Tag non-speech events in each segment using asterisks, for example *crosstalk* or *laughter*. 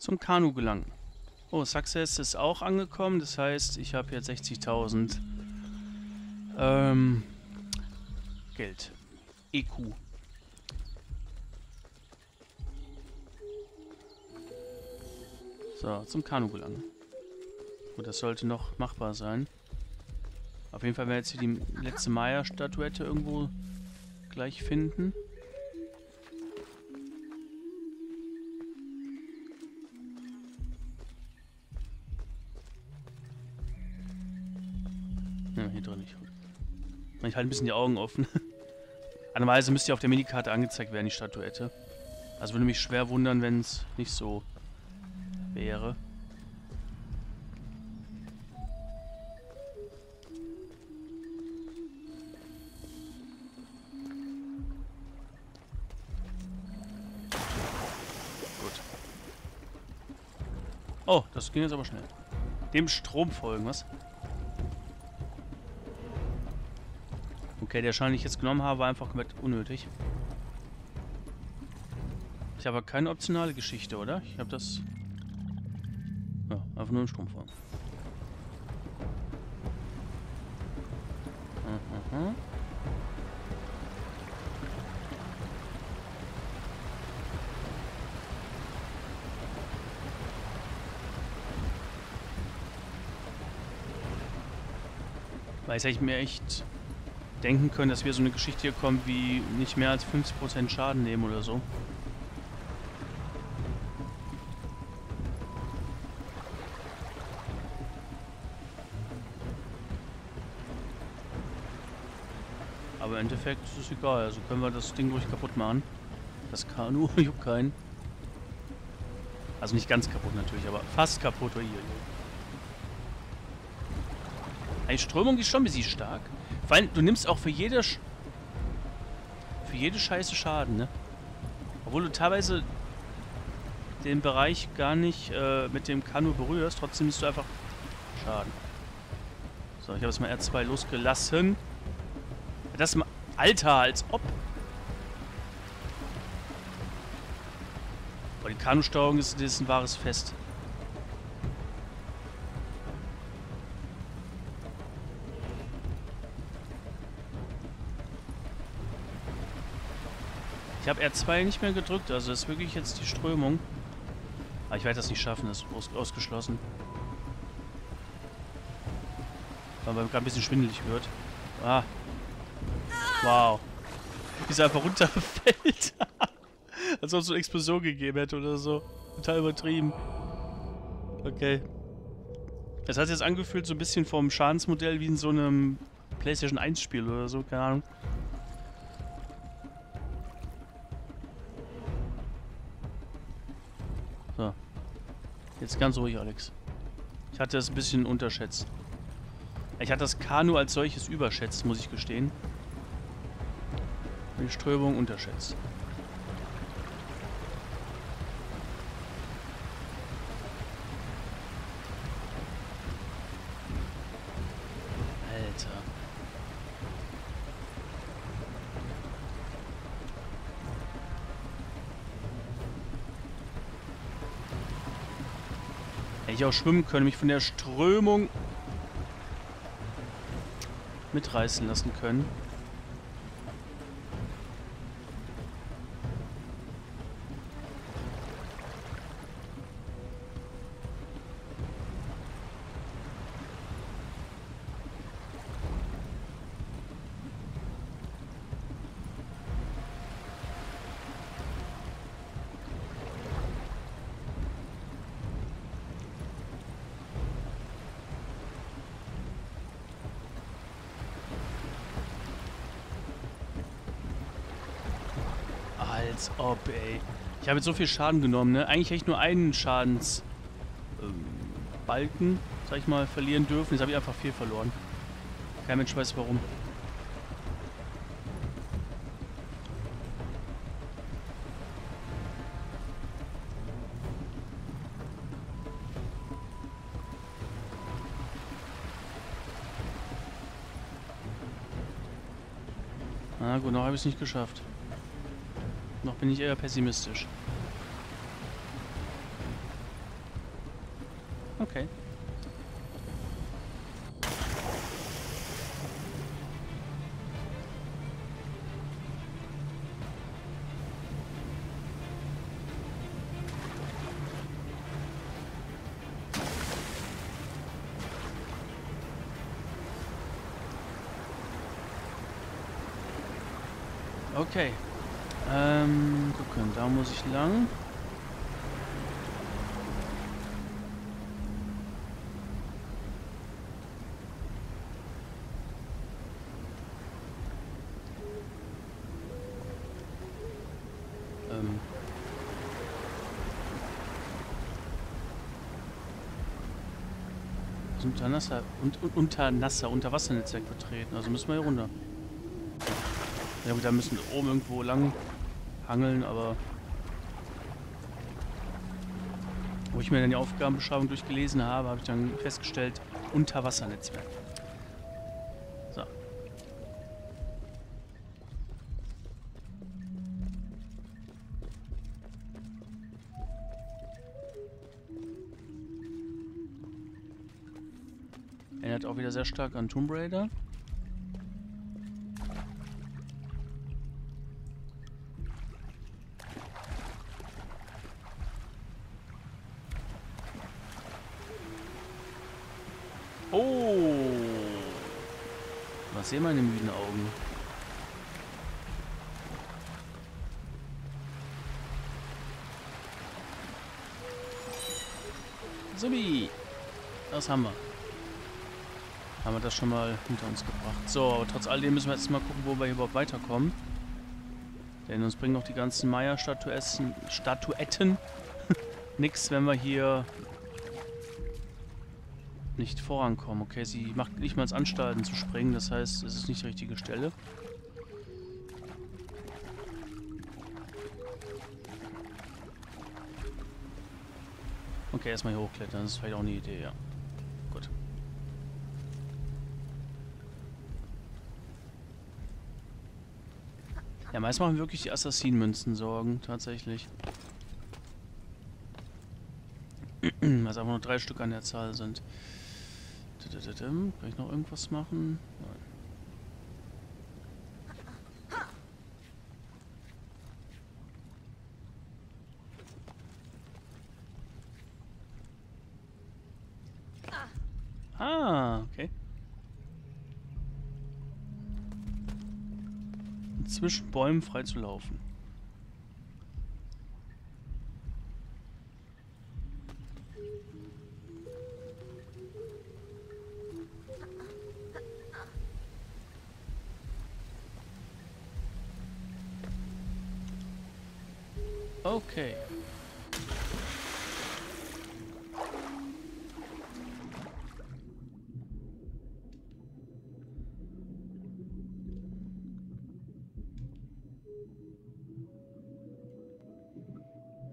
zum Kanu gelangen. Oh, Success ist auch angekommen. Das heißt, ich habe jetzt 60.000 ähm, Geld. EQ. So, zum Kanu gelangen. Gut, das sollte noch machbar sein. Auf jeden Fall werden wir jetzt hier die letzte Maya-Statuette irgendwo gleich finden. Ich halte ein bisschen die Augen offen. *laughs* Andererweise müsste ja auf der Minikarte angezeigt werden, die Statuette. Also würde mich schwer wundern, wenn es nicht so wäre. Gut. Oh, das ging jetzt aber schnell. Dem Strom folgen, was? Okay, der Schein, den ich jetzt genommen habe, war einfach komplett unnötig. Ich habe keine optionale Geschichte, oder? Ich habe das... Ja, einfach nur im Strom folgen. Mhm. Jetzt hätte ich mir echt denken können, dass wir so eine Geschichte hier kommen, wie nicht mehr als 50% Schaden nehmen oder so. Aber im Endeffekt ist es egal, also können wir das Ding ruhig kaputt machen. Das Kanu *laughs* juckt keinen. Also nicht ganz kaputt natürlich, aber fast kaputt. Hier. Die Strömung ist schon ein bisschen stark. Vor allem, du nimmst auch für jede... Sch für jede Scheiße Schaden, ne? Obwohl du teilweise den Bereich gar nicht äh, mit dem Kanu berührst, trotzdem nimmst du einfach Schaden. So, ich habe jetzt mal R2 losgelassen. Das mal... Alter, als ob... Boah, die Kanusteuerung ist, ist ein wahres Fest. Ich habe R2 nicht mehr gedrückt, also ist wirklich jetzt die Strömung. Aber ich werde das nicht schaffen, das ist aus ausgeschlossen. Weil man gerade ein bisschen schwindelig wird. Ah. Wow. Wie es einfach runterfällt. *laughs* Als ob es eine Explosion gegeben hätte oder so. Total übertrieben. Okay. Das hat sich jetzt angefühlt so ein bisschen vom Schadensmodell wie in so einem PlayStation 1 Spiel oder so, keine Ahnung. Ganz ruhig, Alex. Ich hatte das ein bisschen unterschätzt. Ich hatte das Kanu als solches überschätzt, muss ich gestehen. Die Strömung unterschätzt. Alter. Hätte ich auch schwimmen können, mich von der Strömung mitreißen lassen können. Als ob, ey. Ich habe jetzt so viel Schaden genommen, ne? Eigentlich hätte ich nur einen Schadensbalken, ähm, sag ich mal, verlieren dürfen. Jetzt habe ich einfach viel verloren. Kein Mensch weiß warum. Na gut, noch habe ich es nicht geschafft. Bin ich eher pessimistisch. Okay. Okay. Ähm, gucken, da muss ich lang. Ähm. Also unter Nasser, und, unter Nasser, Unterwassernetzwerk betreten. Also müssen wir hier runter. Ja gut, da müssen wir oben irgendwo lang hangeln, aber... Wo ich mir dann die Aufgabenbeschreibung durchgelesen habe, habe ich dann festgestellt, Unterwassernetzwerk. So. Erinnert auch wieder sehr stark an Tomb Raider. Was sehen meine müden Augen? Subi! Das haben wir. Haben wir das schon mal hinter uns gebracht. So, trotz alledem müssen wir jetzt mal gucken, wo wir hier überhaupt weiterkommen. Denn uns bringen noch die ganzen Maya-Statuetten Statuetten *laughs* nix, wenn wir hier nicht vorankommen. Okay, sie macht nicht mal Anstalten zu springen, das heißt, es ist nicht die richtige Stelle. Okay, erstmal hier hochklettern, das ist vielleicht auch eine Idee, ja. Gut. Ja, meist machen wirklich die Assassinenmünzen Sorgen, tatsächlich. *clears throat* Weil es einfach nur drei Stück an der Zahl sind. Kann ich noch irgendwas machen? Nein. Ah, okay. Zwischen Bäumen frei zu laufen. Okay.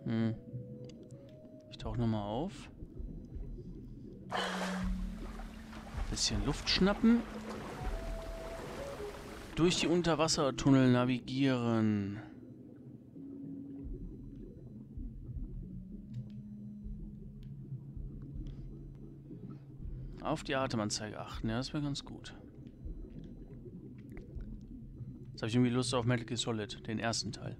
Hm. Ich tauche nochmal auf. Bisschen Luft schnappen. Durch die Unterwassertunnel navigieren. Auf die Atemanzeige achten, ja, das wäre ganz gut. Jetzt habe ich irgendwie Lust auf Metal Gear Solid, den ersten Teil.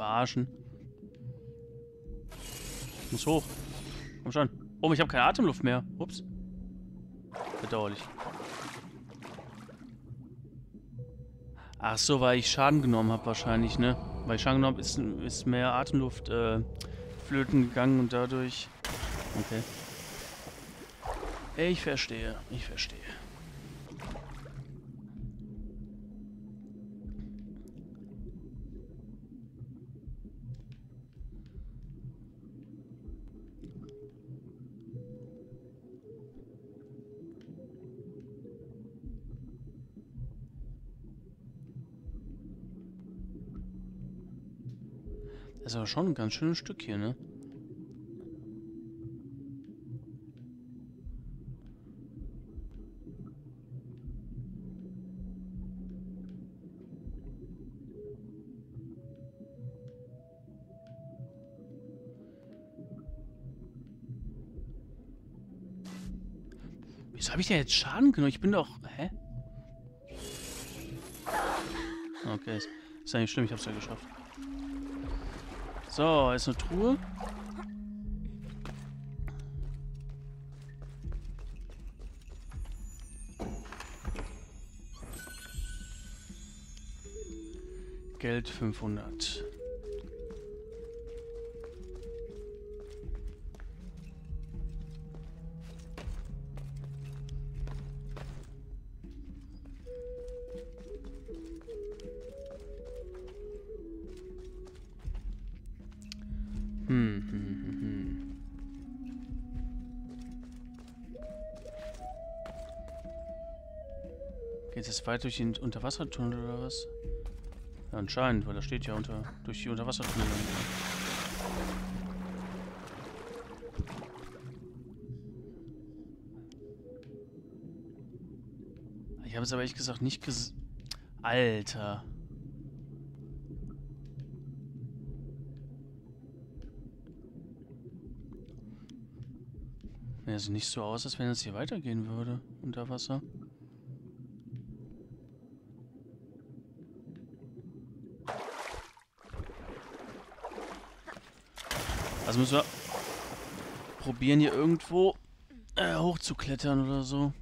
Verarschen. Ich muss hoch. Komm schon. Oh, ich habe keine Atemluft mehr. Ups. Bedauerlich. Ach so, weil ich Schaden genommen habe wahrscheinlich, ne? Weil ich Schaden genommen habe, ist, ist mehr Atemluft äh, flöten gegangen und dadurch... Okay. Ich verstehe, ich verstehe. Ist aber schon ein ganz schönes Stück hier, ne? Wieso habe ich denn jetzt Schaden genommen? Ich bin doch... Hä? Okay, ist, ja nicht schlimm, ich hab's ja geschafft. So, ist eine Truhe. Geld 500. Es weiter durch den Unterwassertunnel oder was? Ja, anscheinend, weil da steht ja unter durch die Unterwassertunnel. Ich habe es aber ehrlich gesagt nicht ges... Alter. Ja, sieht nicht so aus, als wenn es hier weitergehen würde unter Wasser. Also müssen wir probieren, hier irgendwo äh, hochzuklettern oder so.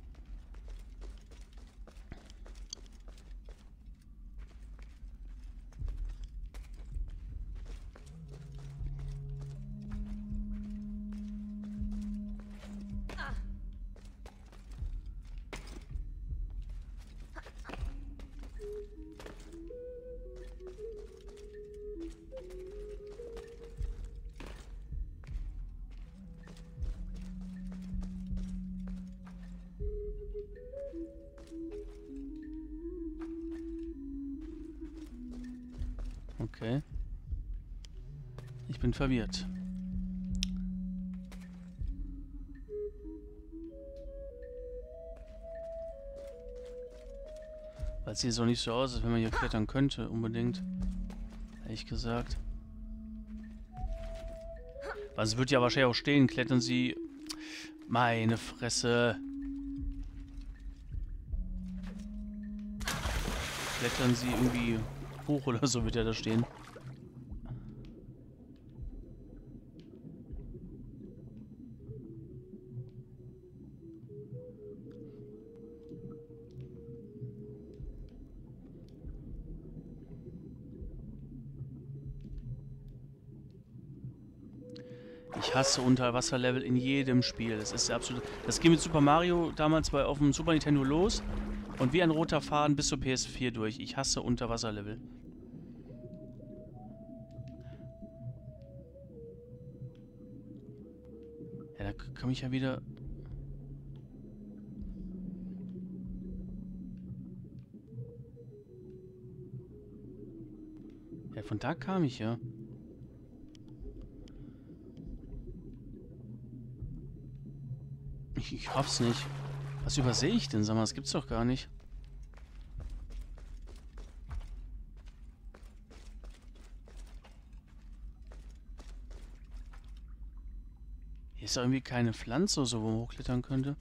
Bin verwirrt. Weil es sieht so nicht so aus, als wenn man hier klettern könnte, unbedingt. Ehrlich gesagt. Weil es wird ja wahrscheinlich auch stehen, klettern sie... Meine Fresse. Klettern sie irgendwie hoch oder so wird ja da stehen. Ich hasse Unterwasserlevel in jedem Spiel. Das ist absolut. Das ging mit Super Mario damals bei auf dem Super Nintendo los und wie ein roter Faden bis zur PS4 durch. Ich hasse Unterwasserlevel. Ja, da komme ich ja wieder... Ja, von da kam ich ja. Ich, ich hoff's nicht. Was übersehe ich denn? Sag mal, das gibt's doch gar nicht. Hier ist doch irgendwie keine Pflanze, so, wo man hochklettern könnte.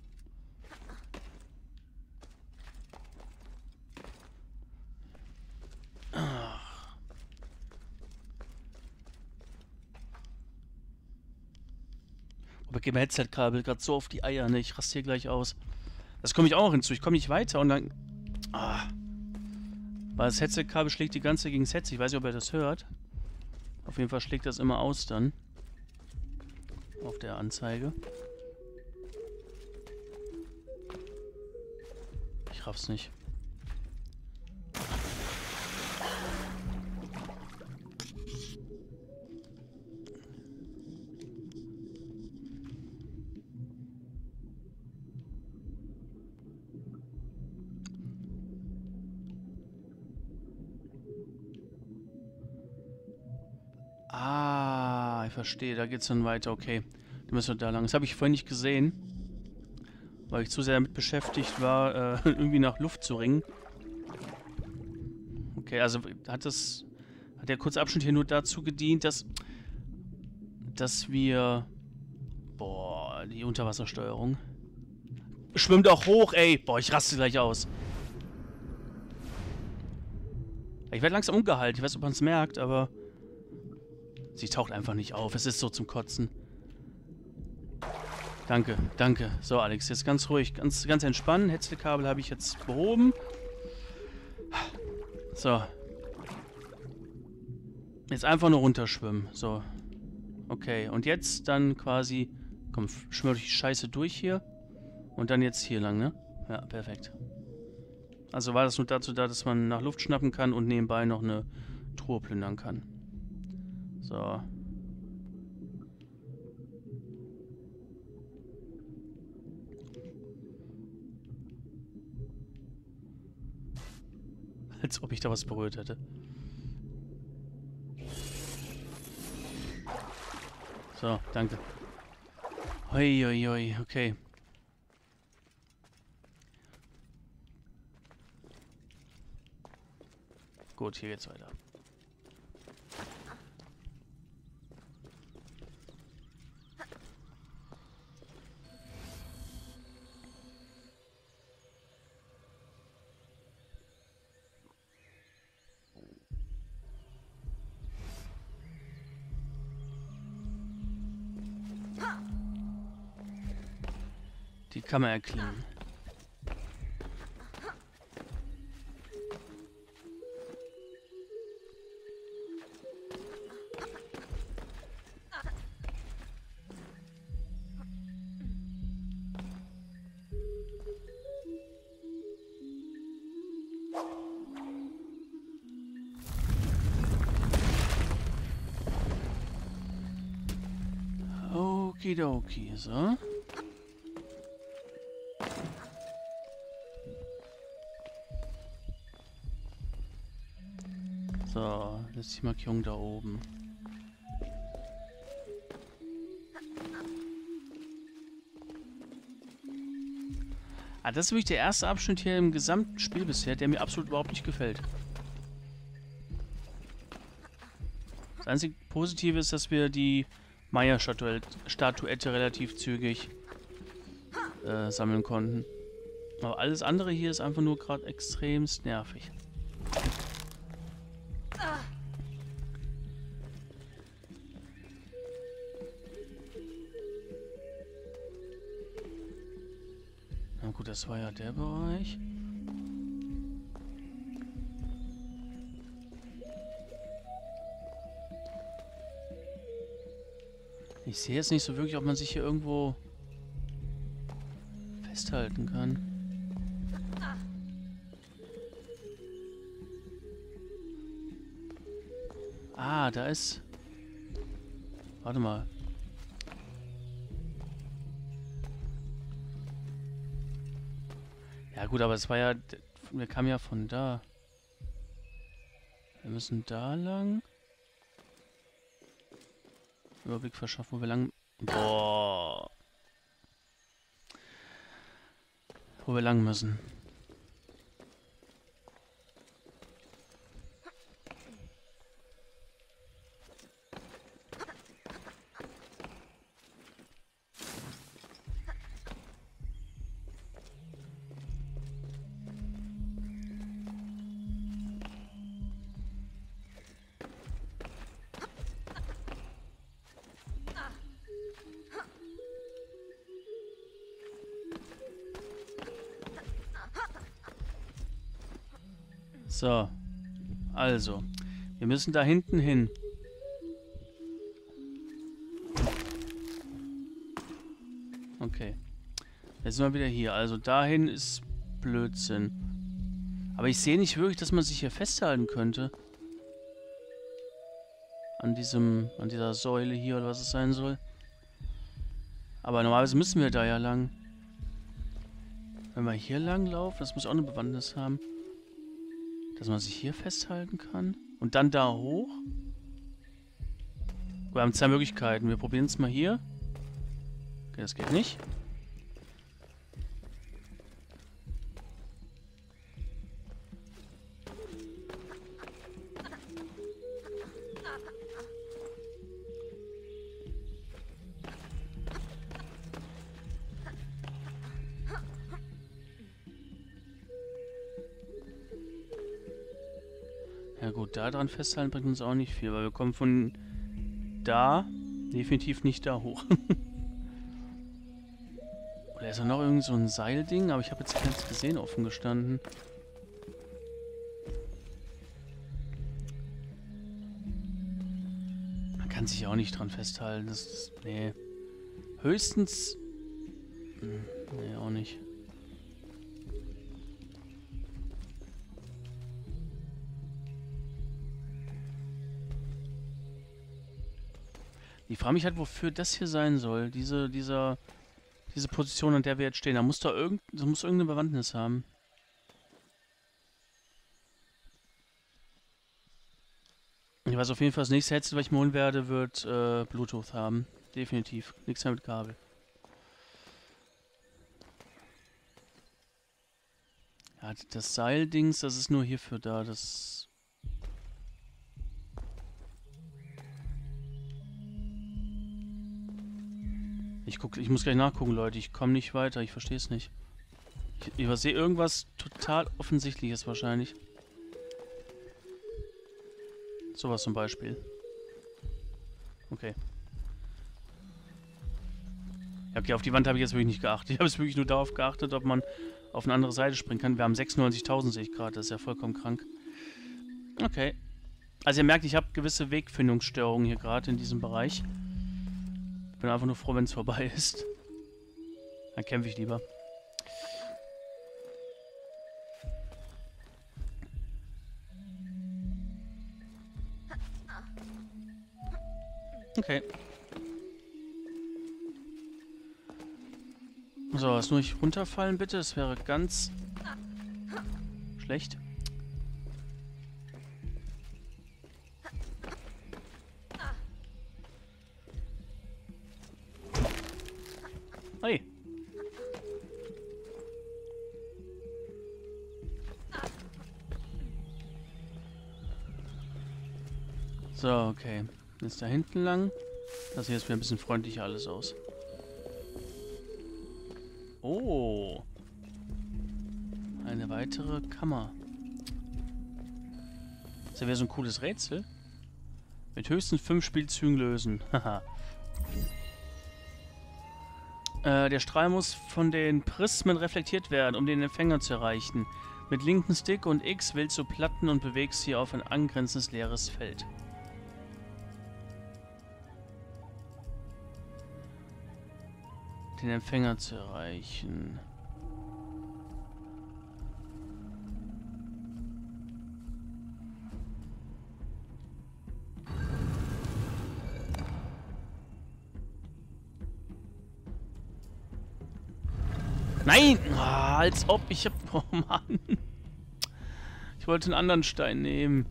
Geht mir Headset-Kabel gerade so auf die Eier, ne? Ich raste hier gleich aus. Das komme ich auch hinzu. Ich komme nicht weiter und dann... Ah. Weil das Headset-Kabel schlägt die ganze gegen das Headset. Ich weiß nicht, ob er das hört. Auf jeden Fall schlägt das immer aus dann. Auf der Anzeige. Ich raff's nicht. Ah, verstehe. Da geht's dann weiter. Okay. Dann müssen wir da lang. Das habe ich vorhin nicht gesehen. Weil ich zu sehr damit beschäftigt war, äh, *laughs* irgendwie nach Luft zu ringen. Okay, also hat das... Hat der kurze Abschnitt hier nur dazu gedient, dass... Dass wir... Boah, die Unterwassersteuerung. Schwimmt auch hoch, ey. Boah, ich raste gleich aus. Ich werde langsam umgehalten. Ich weiß, ob man es merkt, aber... Sie taucht einfach nicht auf. Es ist so zum Kotzen. Danke, danke. So, Alex, jetzt ganz ruhig, ganz, ganz entspannen. Hetzle-Kabel habe ich jetzt behoben. So. Jetzt einfach nur runterschwimmen. So. Okay, und jetzt dann quasi... Komm, schwimmen durch die Scheiße durch hier. Und dann jetzt hier lang, ne? Ja, perfekt. Also war das nur dazu da, dass man nach Luft schnappen kann und nebenbei noch eine Truhe plündern kann. So. *laughs* Als ob ich da was berührt hätte. So, danke. Hoi, hoi, hoi, okay. Gut, hier geht's weiter. Die kann man erklimmen. Okidoki, so. So, ist die Markierung da oben. Ah, das ist wirklich der erste Abschnitt hier im gesamten Spiel bisher, der mir absolut überhaupt nicht gefällt. Das einzige Positive ist, dass wir die Maya-Statuette relativ zügig äh, sammeln konnten. Aber alles andere hier ist einfach nur gerade extremst nervig. War ja der Bereich. Ich sehe jetzt nicht so wirklich, ob man sich hier irgendwo festhalten kann. Ah, da ist... Warte mal. Gut, aber es war ja... Wir kamen ja von da. Wir müssen da lang. Überblick verschaffen, wo wir lang... Boah. Wo wir lang müssen. So. Also. Wir müssen da hinten hin. Okay. Jetzt sind wir wieder hier. Also dahin ist Blödsinn. Aber ich sehe nicht wirklich, dass man sich hier festhalten könnte. An diesem, an dieser Säule hier oder was es sein soll. Aber normalerweise müssen wir da ja lang. Wenn wir hier lang laufen, das muss auch eine Bewandtnis haben. Dass man sich hier festhalten kann. Und dann da hoch. Wir haben zwei Möglichkeiten. Wir probieren es mal hier. Okay, das geht nicht. Da dran festhalten bringt uns auch nicht viel, weil wir kommen von da definitiv nicht da hoch. *laughs* Oder ist da noch irgend so ein Seilding? Aber ich habe jetzt keins gesehen, offen gestanden. Man kann sich auch nicht dran festhalten. Das ist... Nee. Höchstens... Hm, nee, auch nicht. Ich frage mich halt, wofür das hier sein soll. Diese, dieser, diese Position, an der wir jetzt stehen. Da muss da irgend, das muss irgendeine Bewandtnis haben. Ich weiß auf jeden Fall, das nächste Headset, was ich mir holen werde, wird äh, Bluetooth haben. Definitiv. Nichts mehr mit Kabel. Ja, das Seildings, das ist nur hierfür da. Das Ich guck, ich muss gleich nachgucken, Leute. Ich komme nicht weiter. Ich verstehe es nicht. Ich übersehe irgendwas total offensichtliches wahrscheinlich. Sowas zum Beispiel. Okay. Ja, okay, auf die Wand habe ich jetzt wirklich nicht geachtet. Ich habe jetzt wirklich nur darauf geachtet, ob man auf eine andere Seite springen kann. Wir haben 96.000, sehe ich gerade. Das ist ja vollkommen krank. Okay. Also ihr merkt, ich habe gewisse Wegfindungsstörungen hier gerade in diesem Bereich. Ich bin einfach nur froh, wenn es vorbei *laughs* ist. Dann kämpfe ich lieber. Okay. So, lass nur nicht runterfallen, bitte. Das wäre ganz schlecht. So, okay. Jetzt da hinten lang. Das sieht jetzt wieder ein bisschen freundlicher alles aus. Oh. Eine weitere Kammer. Das wäre so ein cooles Rätsel. Mit höchstens fünf Spielzügen lösen. *laughs* Haha. Äh, der Strahl muss von den Prismen reflektiert werden, um den Empfänger zu erreichen. Mit linken Stick und X wählst du Platten und bewegst sie auf ein angrenzendes leeres Feld. Den Empfänger zu erreichen. Nein! Oh, als ob ich hab... *laughs* Oh Mann. Ich wollte einen anderen Stein nehmen.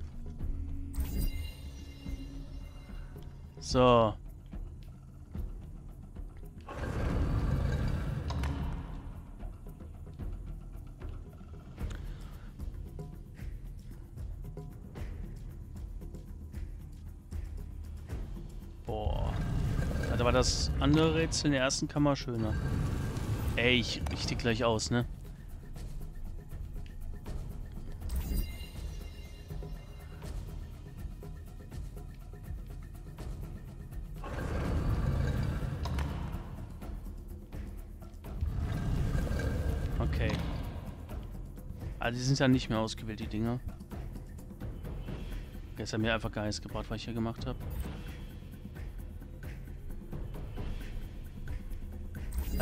So. Das andere Rätsel in der ersten Kammer schöner. Ey, ich richte gleich aus, ne? Okay. Also die sind ja nicht mehr ausgewählt, die Dinger. Gestern mir einfach Geist gebracht, was ich hier gemacht habe.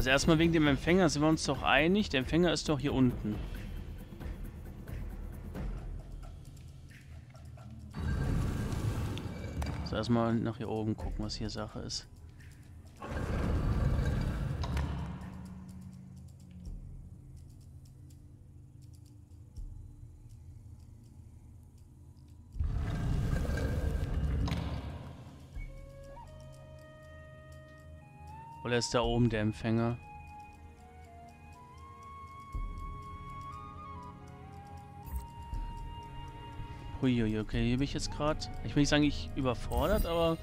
Also erstmal wegen dem Empfänger sind wir uns doch einig. Der Empfänger ist doch hier unten. So, erstmal nach hier oben gucken, was hier Sache ist. Oder ist da oben der Empfänger? Huiui, okay, hier bin ich jetzt gerade. Ich will nicht sagen, ich überfordert, aber.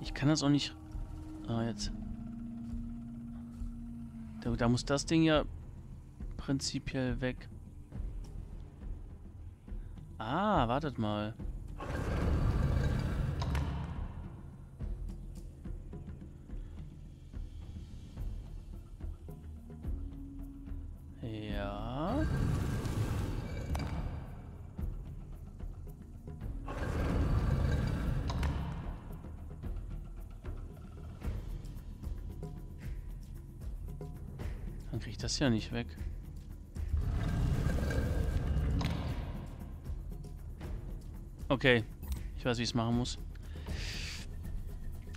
Ich kann das auch nicht. Ah, jetzt. Da, da muss das Ding ja prinzipiell weg. Ah, wartet mal. Ja. Dann kriege ich das ja nicht weg. Okay. Ich weiß, wie ich es machen muss.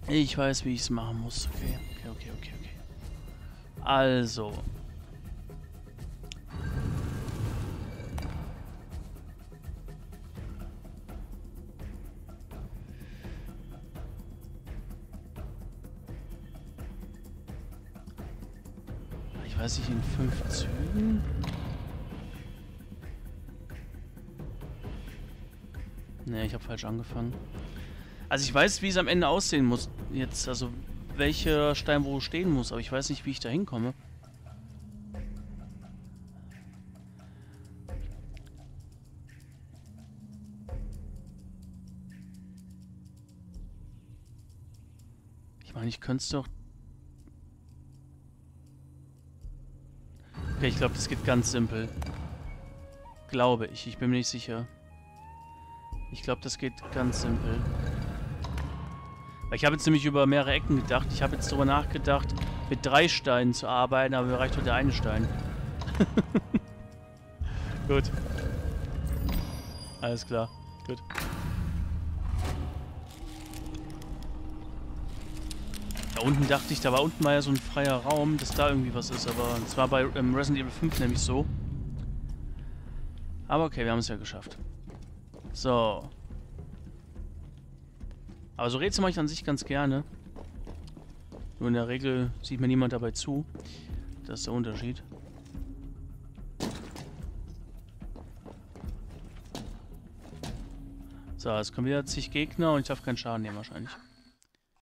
Ich weiß, wie ich es machen muss. Okay, okay, okay, okay, okay. Also. Ich weiß nicht, in fünf Zügen? Ne, ich habe falsch angefangen. Also ich weiß, wie es am Ende aussehen muss. Jetzt, also welcher Stein wo stehen muss, aber ich weiß nicht, wie ich da hinkomme. Ich meine, ich könnte es doch... Okay, ich glaube, das geht ganz simpel. Glaube ich, ich bin mir nicht sicher. Ich glaube, das geht ganz simpel. Ich habe jetzt nämlich über mehrere Ecken gedacht. Ich habe jetzt darüber nachgedacht, mit drei Steinen zu arbeiten, aber mir reicht nur der eine Stein. *laughs* Gut. Alles klar. Gut. Da unten dachte ich, da war unten mal ja so ein freier Raum, dass da irgendwie was ist, aber es war bei ähm, Resident Evil 5 nämlich so. Aber okay, wir haben es ja geschafft. So. Aber so Rätsel mache ich an sich ganz gerne. Nur in der Regel sieht mir niemand dabei zu. Das ist der Unterschied. So, jetzt kommen wieder zig Gegner und ich darf keinen Schaden nehmen wahrscheinlich.